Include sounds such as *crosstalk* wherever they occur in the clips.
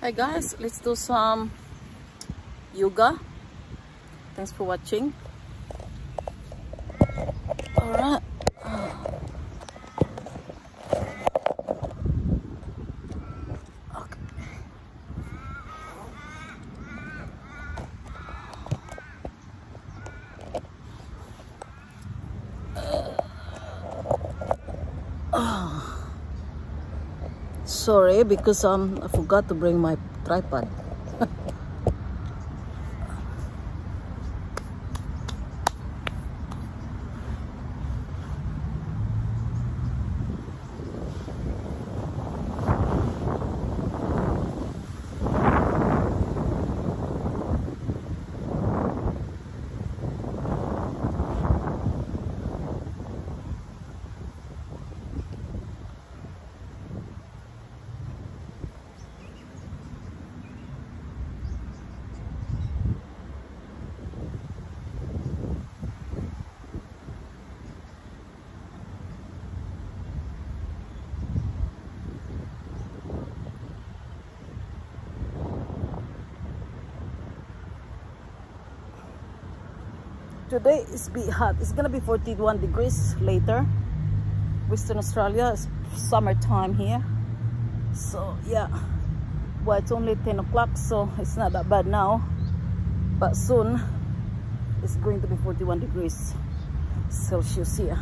Hi guys, let's do some yoga. Thanks for watching. Alright. Okay. Sorry because um I forgot to bring my tripod. Today is be hot. It's gonna be 41 degrees later. Western Australia is summertime here. So yeah. Well it's only 10 o'clock so it's not that bad now. But soon it's going to be 41 degrees Celsius here.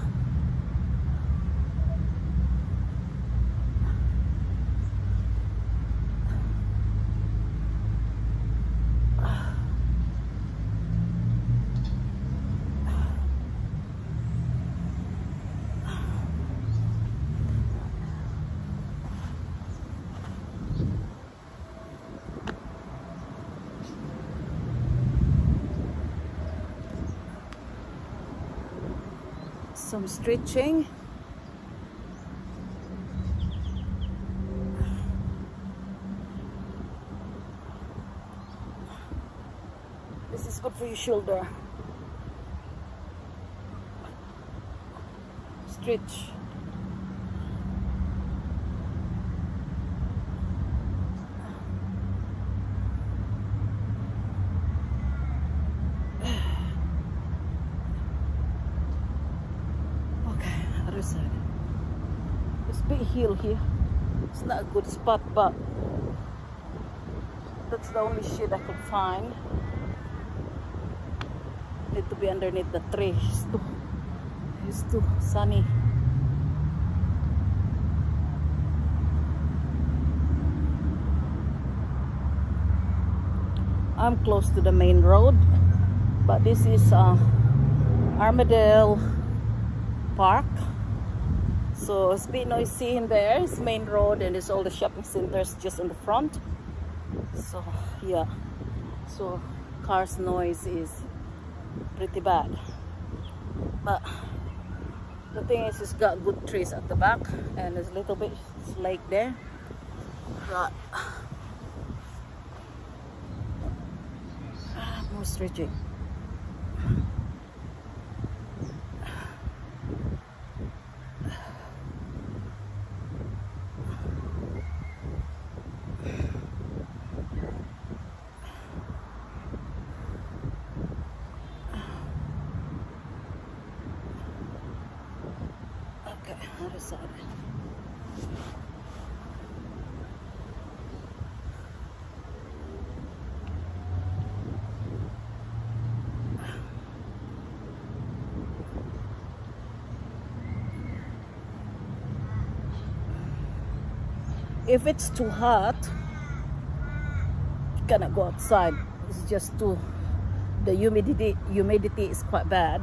Some stretching. This is good for your shoulder. Stretch Okay, other side. It's a bit hill here. It's not a good spot, but that's the only shade I could find. Need to be underneath the tree. It's too, it's too sunny. I'm close to the main road, but this is uh, Armadale Park. So it's bit noisy in there. It's main road and it's all the shopping centers just in the front. So yeah, so cars noise is pretty bad. But the thing is, it's got good trees at the back and there's a little bit lake there. Right. More stretching. Okay, other side. If it's too hot, cannot go outside. It's just too, the humidity, humidity is quite bad.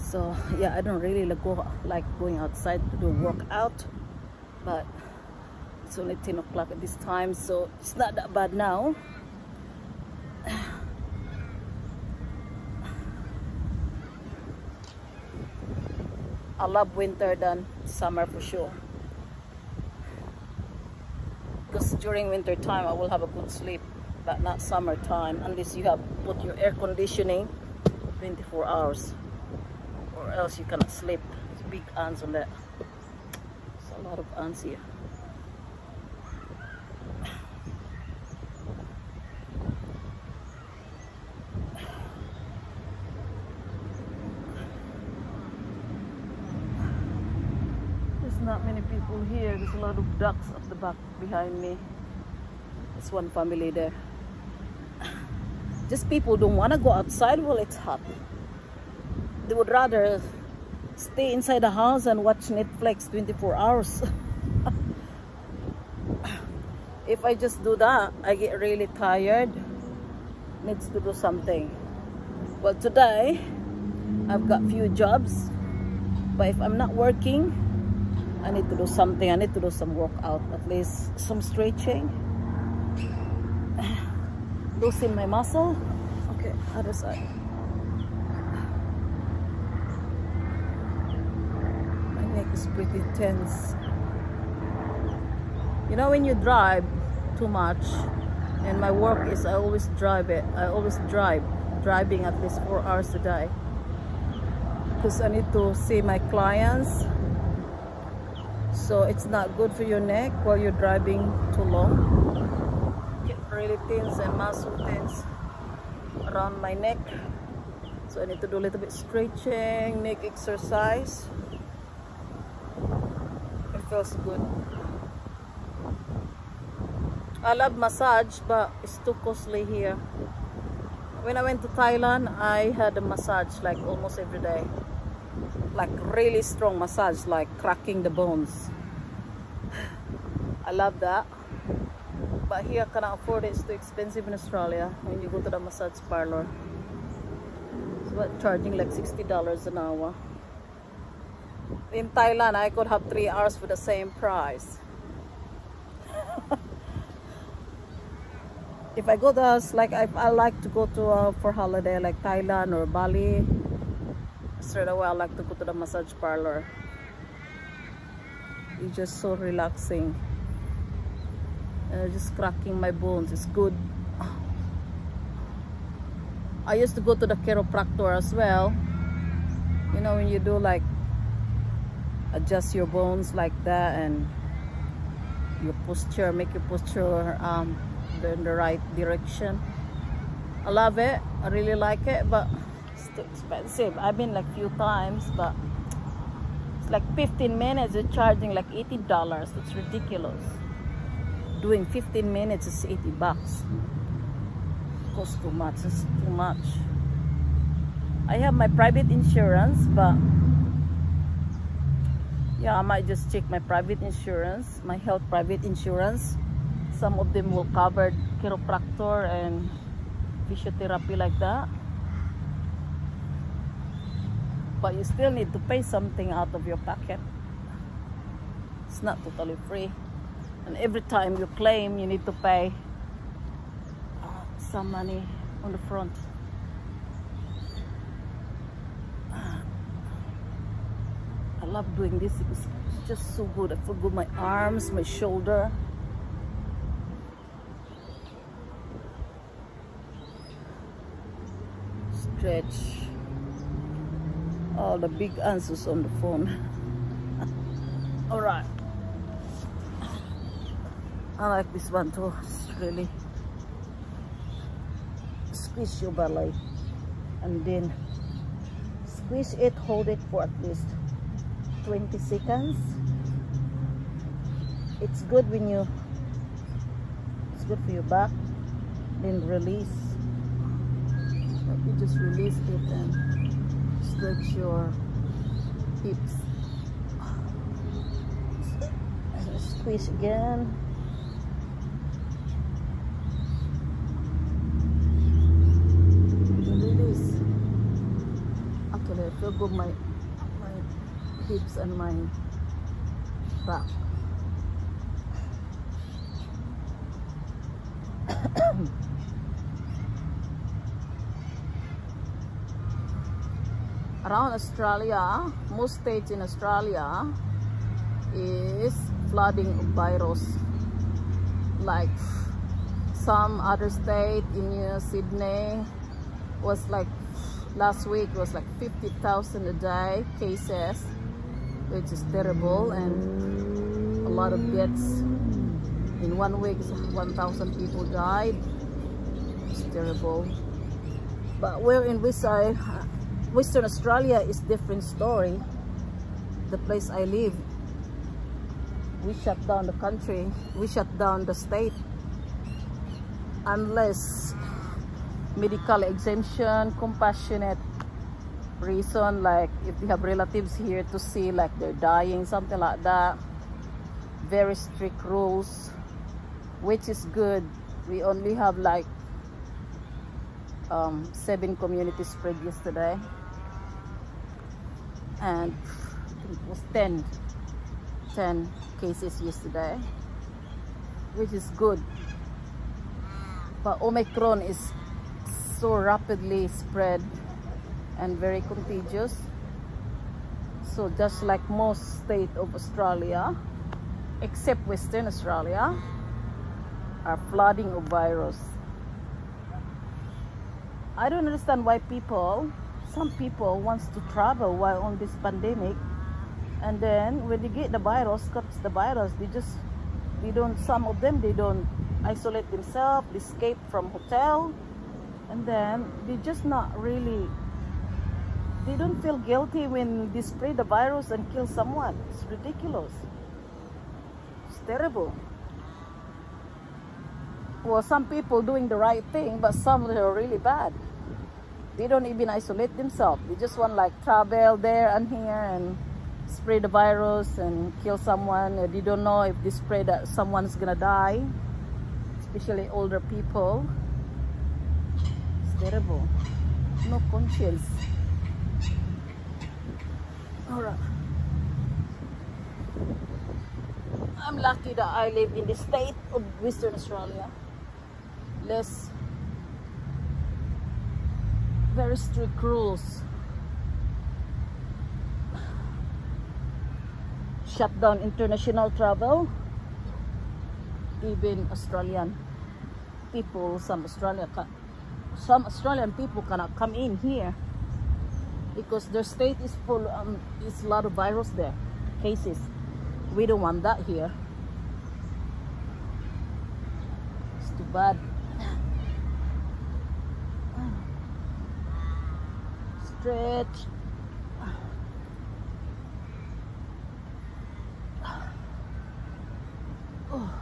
So yeah i don't really like go like going outside to do workout but it's only 10 o'clock at this time so it's not that bad now. *sighs* I love winter than summer for sure because during winter time i will have a good sleep but not summertime unless you have put your air conditioning 24 hours or else you cannot sleep. There's big ants on that. There's a lot of ants here. People here. There's a lot of ducks at the back behind me. There's one family there. Just people don't want to go outside while it's hot. They would rather stay inside the house and watch Netflix 24 hours. *laughs* if I just do that, I get really tired. Needs to do something. Well, today, I've got few jobs. But if I'm not working, I need to do something. I need to do some workout, at least some stretching. *sighs* Loosen my muscle. Okay, other side. My neck is pretty tense. You know when you drive too much, and my work is I always drive it. I always drive, driving at least four hours a day. Because I need to see my clients so it's not good for your neck while you're driving too long. Get really tense and muscle tense around my neck. So I need to do a little bit stretching neck exercise. It feels good. I love massage but it's too costly here. When I went to Thailand I had a massage like almost every day. Like really strong massage like cracking the bones I love that. But here I cannot afford it. It's too expensive in Australia. When you go to the massage parlor. It's about charging like $60 an hour. In Thailand I could have three hours for the same price. *laughs* If I go to like I, I like to go to uh, for holiday like Thailand or Bali straight away I like to go to the massage parlor. It's just so relaxing uh, just cracking my bones it's good I used to go to the chiropractor as well you know when you do like adjust your bones like that and your posture make your posture um, in the right direction I love it I really like it but it's too expensive. I've been like few times, but it's like 15 minutes. They're charging like $80. it's ridiculous. Doing 15 minutes is 80 bucks. Costs too much. It's too much. I have my private insurance, but yeah, I might just check my private insurance, my health private insurance. Some of them will cover chiropractor and physiotherapy like that but you still need to pay something out of your pocket it's not totally free and every time you claim you need to pay uh, some money on the front. I love doing this. It's just so good. I feel good my arms my shoulder. Stretch. All the big answers on the phone. *laughs* all right. I like this one too. It's really squeeze your belly and then squeeze it, hold it for at least 20 seconds. It's good when you, it's good for your back. Then release. You just release it and stretch your hips. Squeeze again. Release. My my hips and my back. *coughs* around Australia, most states in Australia is flooding virus. Like some other state in Sydney was like last week was like 50,000 a day cases, which is terrible and a lot of deaths. In one week, 1,000 people died. It's terrible. But we're in Westside, uh, Western Australia is different story. The place I live. we shut down the country, we shut down the state unless medical exemption, compassionate reason like if you have relatives here to see like they're dying, something like that. Very strict rules, which is good. We only have like um, seven community spread yesterday and it was 10 10 cases yesterday which is good but Omicron is so rapidly spread and very contagious. So just like most state of Australia except Western Australia are flooding of virus. I don't understand why people some people wants to travel while on this pandemic and then when they get the virus comes the virus they just they don't some of them they don't isolate themselves escape from hotel and then they just not really they don't feel guilty when they spread the virus and kill someone. It's ridiculous. It's terrible. Well some people doing the right thing but some are really bad. They don't even isolate themselves. They just want like travel there and here and spread the virus and kill someone. They don't know if they spread that someone's gonna die especially older people terrible no conscience all right i'm lucky that i live in the state of western australia less very strict rules. Shut down international travel. Even Australian people, some Australian, some Australian people cannot come in here because their state is full. Um, is a lot of virus there, cases. We don't want that here. It's too bad. stretch. Oh.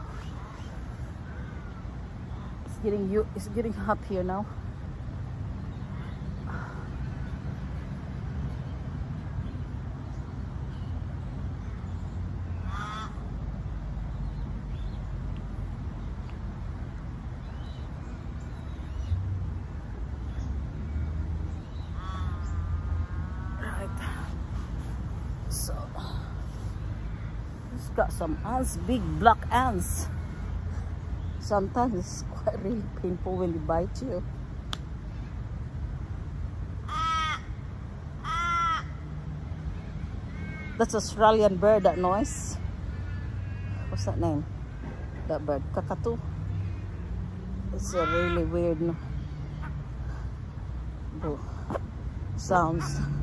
It's getting you it's getting hot here now. Got some ants, big black ants. Sometimes it's *laughs* quite really painful when they bite you. That's Australian bird, that noise. What's that name? That bird, kakatu. It's a really weird no, sounds.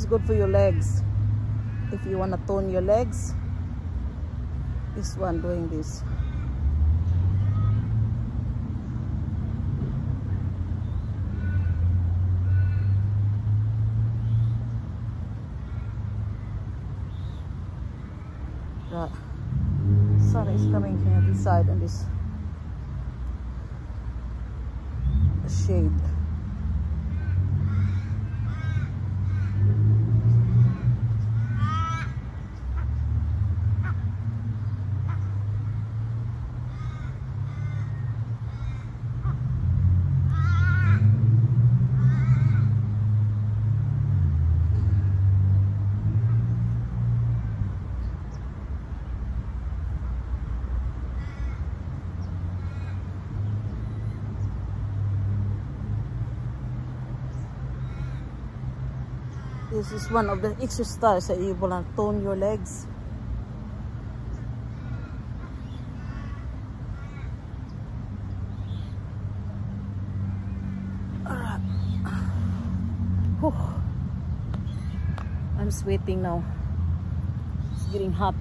Is good for your legs. If you want to tone your legs this one doing this. Right. Sun is coming from this side and this shade This is one of the exercises that you to tone your legs. Alright. I'm sweating now. It's getting hot.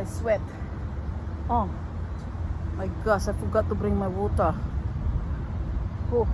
I sweat. Oh my gosh, I forgot to bring my water. Oh.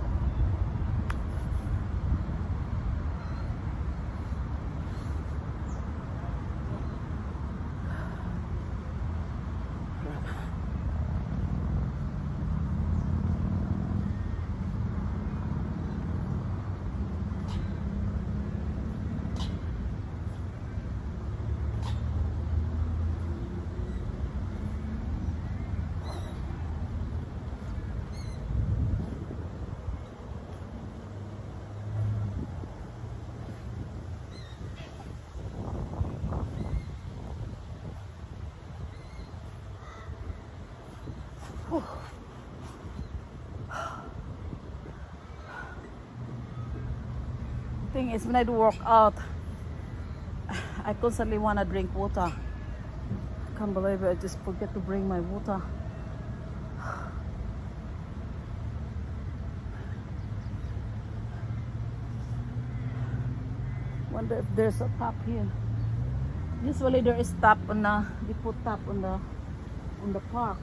Thing is, when I do work out, I constantly want to drink water. Can't believe it, I just forget to bring my water. Wonder if there's a tap here. Usually there is tap on the, they put tap on the, on the park.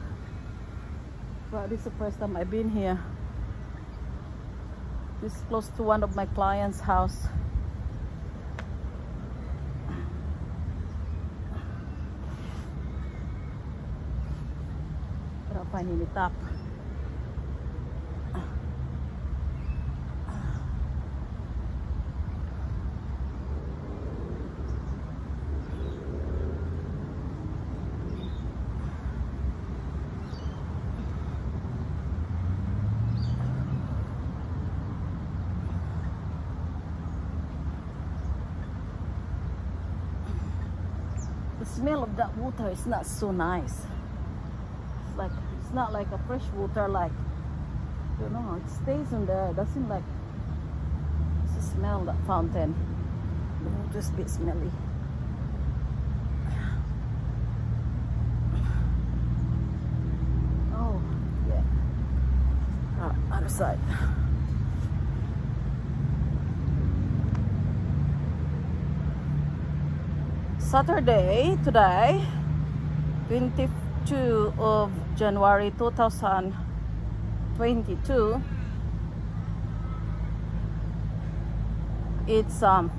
But this is the first time I've been here. This is close to one of my clients' house. But I'll water is not so nice. It's like it's not like a fresh water like you know, it stays in there. It doesn't like smell that fountain. The water's a bit smelly. *sighs* Oh yeah. Ah, other side. Saturday today 22 of January 2022 it's um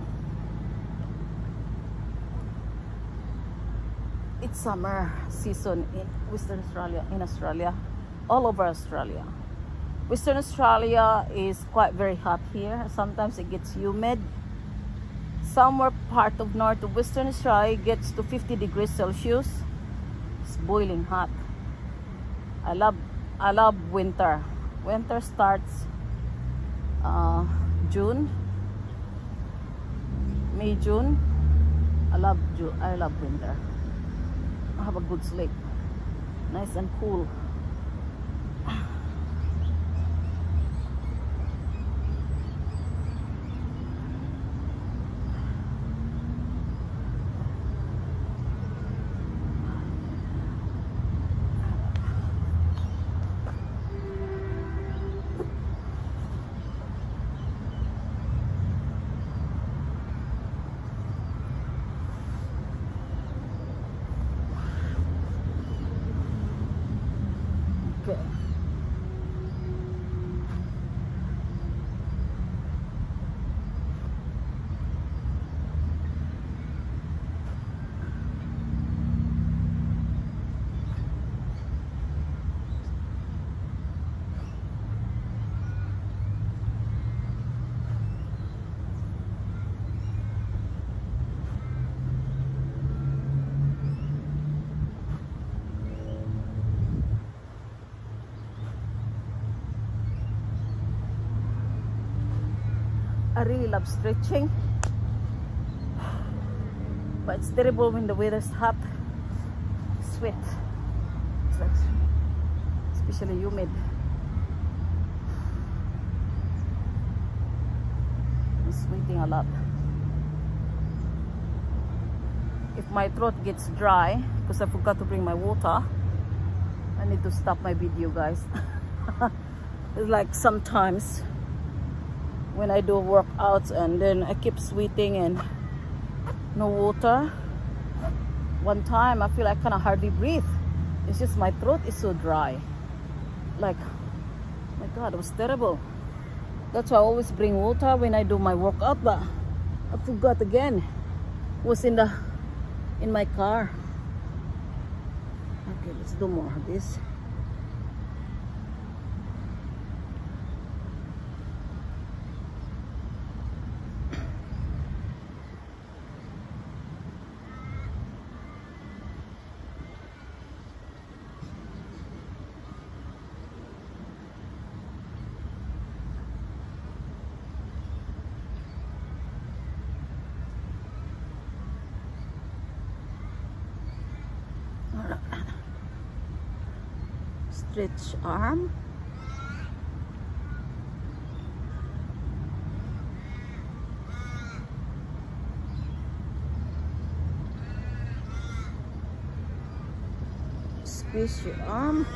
it's summer season in Western Australia in Australia all over Australia. Western Australia is quite very hot here. Sometimes it gets humid. Somewhere part of north of western Australia gets to 50 degrees Celsius. Boiling hot. I love I love winter. Winter starts uh, June, May, June. I love June. I love winter. I have a good sleep. Nice and cool. I really love stretching. But it's terrible when the weather's hot. Sweat. It's like especially humid. I'm sweating a lot. If my throat gets dry, because I forgot to bring my water, I need to stop my video guys. *laughs* it's like sometimes when I do workouts and then I keep sweating and no water. One time I feel I kind of hardly breathe. It's just my throat is so dry. Like, my God, it was terrible. That's why I always bring water when I do my workout, but I forgot again. It was in the in my car. Okay, let's do more of this. Stretch arm. Squeeze your arm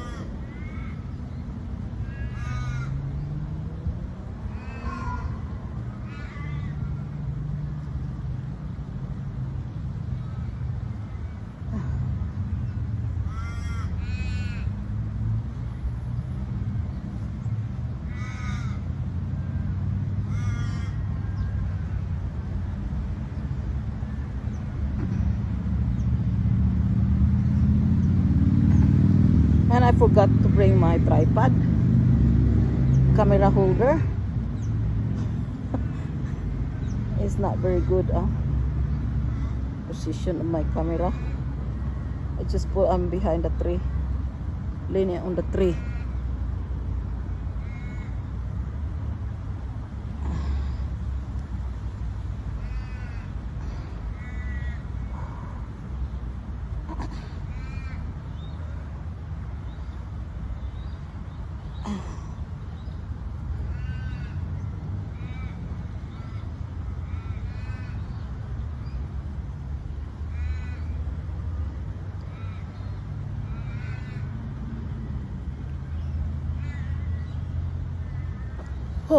and I forgot to bring my tripod camera holder. *laughs* It's not very good uh, position of my camera. I just put I'm behind the tree. Leaning on the tree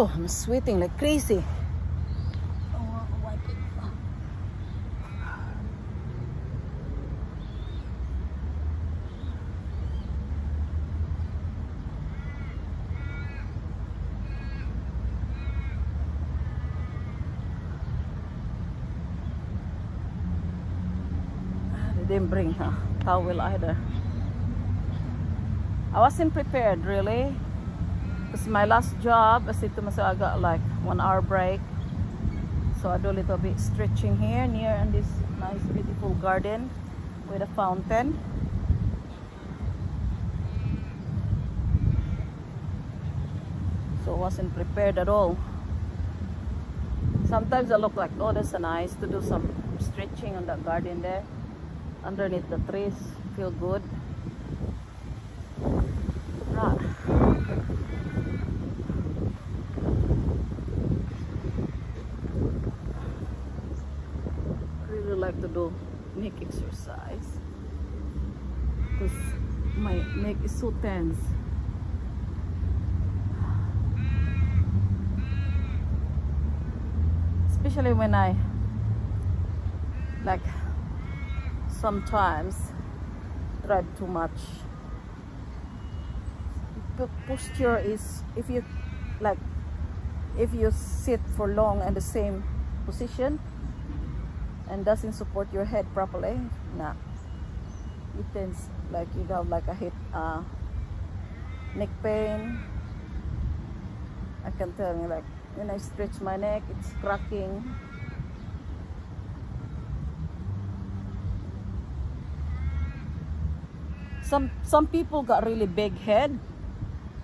Oh, I'm sweating like crazy. Ah, they didn't bring a towel either. I wasn't prepared really. Because my last job, I said to myself, I got like one hour break. So I do a little bit stretching here, near in this nice beautiful garden with a fountain. So I wasn't prepared at all. Sometimes I look like, oh, that's nice to do some stretching on that garden there. Underneath the trees, feel good. Right. really like to do neck exercise because my neck is so tense. Especially when I like sometimes drive too much. The posture is if you like if you sit for long in the same position and doesn't support your head properly nah it tends like you have like a hip uh, neck pain I can tell you like when I stretch my neck it's cracking some some people got really big head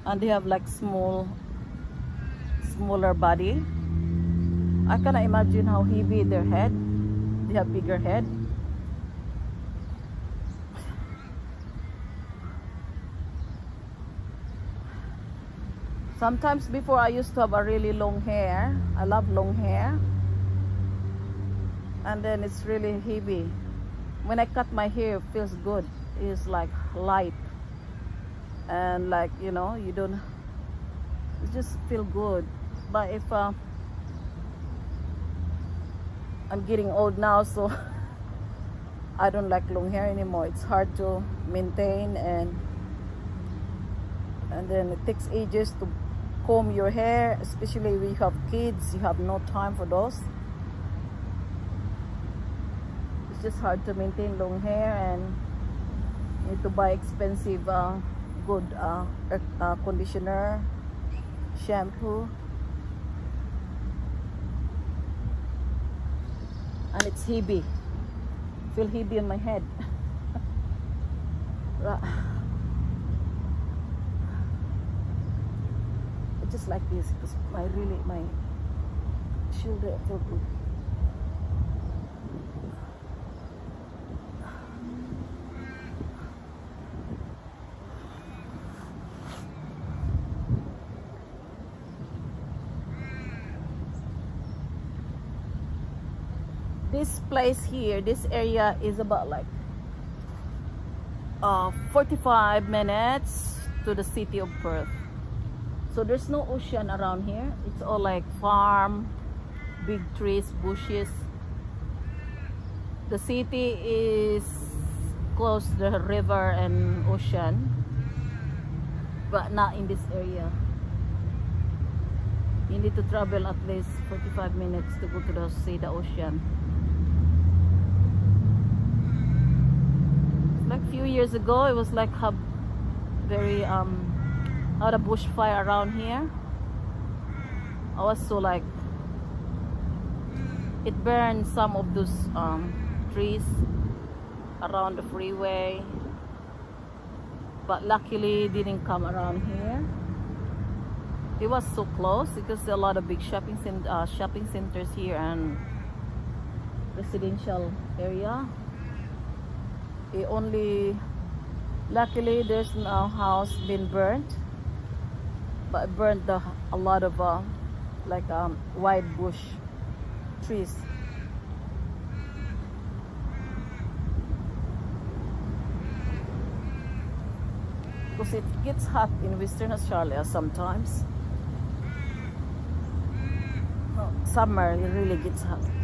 and they have like small smaller body I cannot imagine how heavy their head. They have bigger head. Sometimes before I used to have a really long hair. I love long hair. And then it's really heavy. When I cut my hair, it feels good. It's like light. And like, you know, you don't, it just feel good. But if uh, I'm getting old now, so *laughs* I don't like long hair anymore. It's hard to maintain and and then it takes ages to comb your hair especially when you have kids you have no time for those. It's just hard to maintain long hair and you need to buy expensive uh, good uh, uh, conditioner shampoo. And it's heavy. Feel heavy on my head *laughs* just like this because my really my shoulder feel good. This place here this area is about like uh 45 minutes to the city of Perth so there's no ocean around here. It's all like farm big trees bushes. The city is close to the river and ocean but not in this area. You need to travel at least 45 minutes to go to the see the ocean. Like a few years ago it was like a very um not of bushfire around here. Also like it burned some of those um, trees around the freeway. But luckily didn't come around here. It was so close because there are a lot of big shopping uh, shopping centers here and residential area. It only luckily there's no house been burnt but burned the, a lot of uh, like um, wide bush trees. Because it gets hot in Western Australia sometimes. Summer it really gets hot.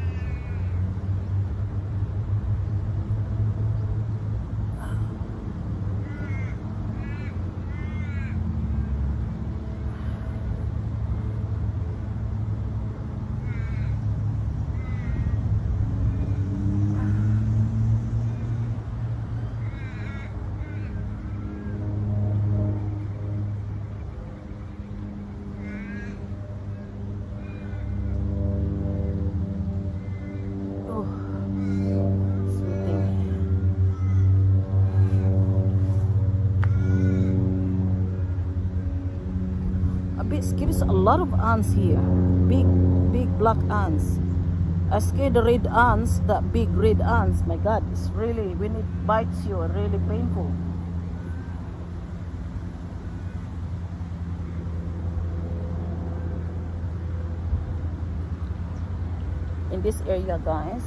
Ants here. Big big black ants. I scared the red ants that big red ants. My god it's really when it bites you really painful. In this area guys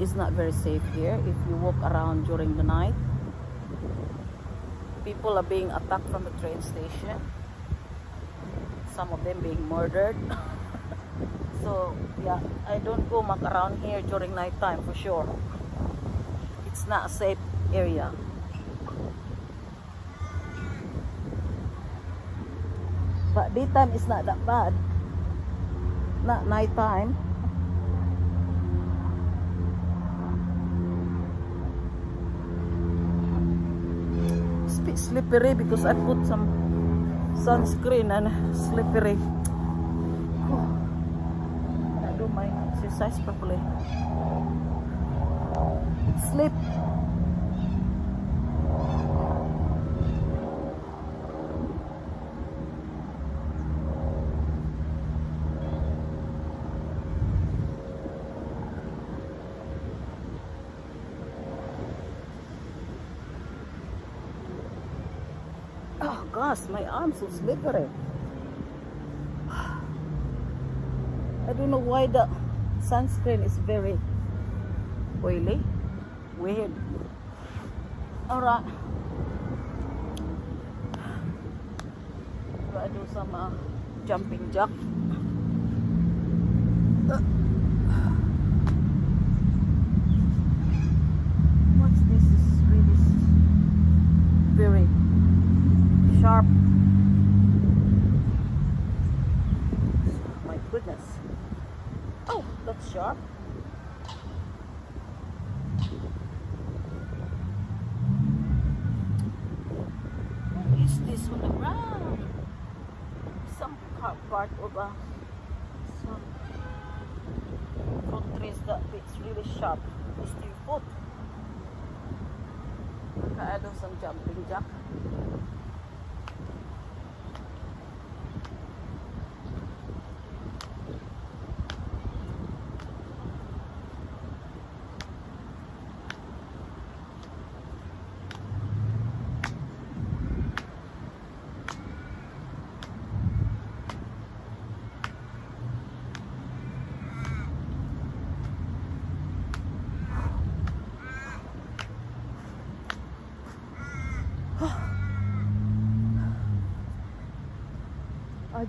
it's not very safe here. If you walk around during the night people are being attacked from the train station some of them being murdered. *laughs* So yeah I don't go muck around here during night time for sure. It's not a safe area. But daytime is not that bad. Not night time it's a bit slippery because I put some sunscreen and slippery. Do my exercise properly. Sleep. Oh gosh, my arms so slippery. I don't know why the sunscreen is very oily. Weird. Alright. I do some uh, jumping jack. Uh. What's this? This is really very sharp. My goodness. Oh, that's sharp. What is this on the ground? Some part of a some fruit trees that it's really sharp. It's your foot. Kaya do some jumping jack.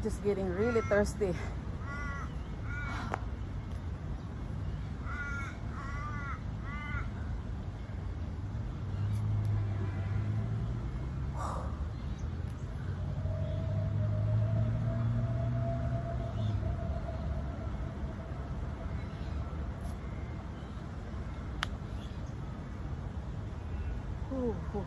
I'm just getting really thirsty. Ooh, ooh.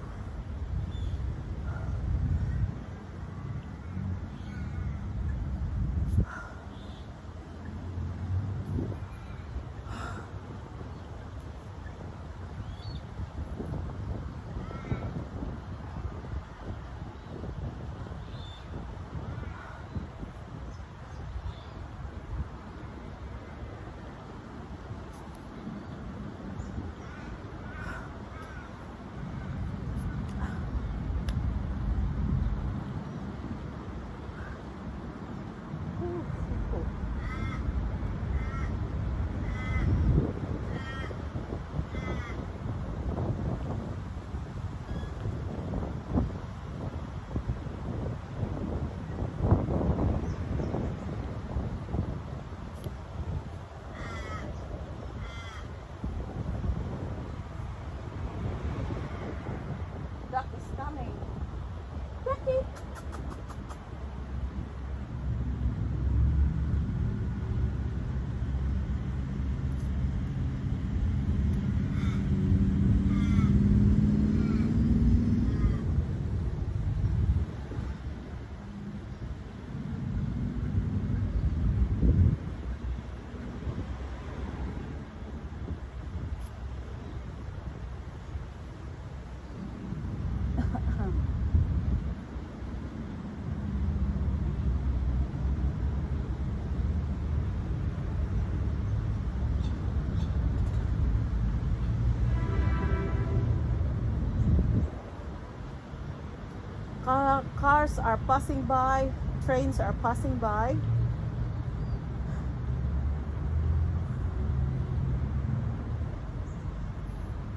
Cars are passing by, trains are passing by.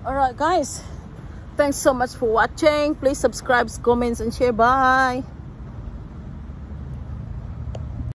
Alright guys, thanks so much for watching. Please subscribe, comments and share. Bye.